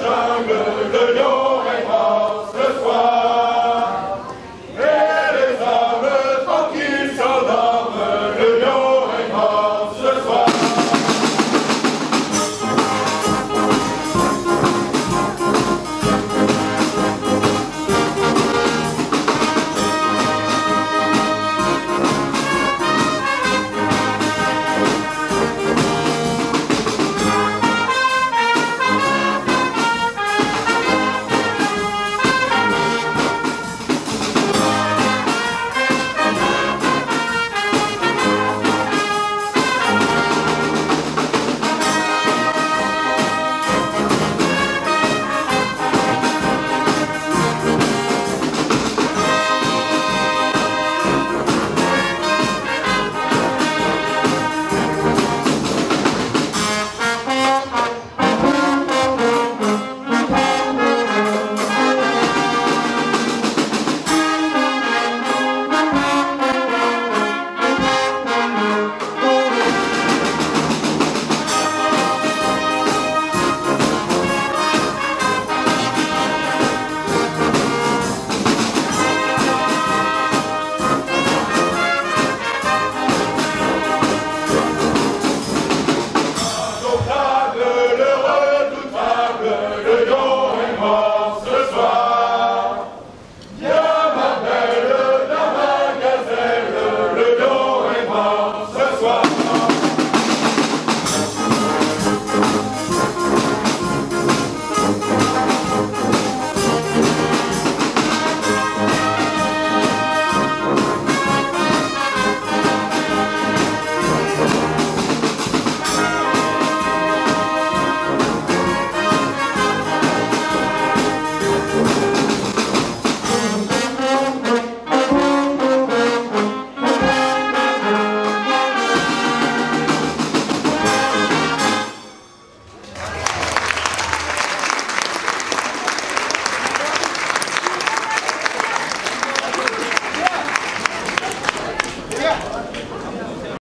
jungle, the jungle.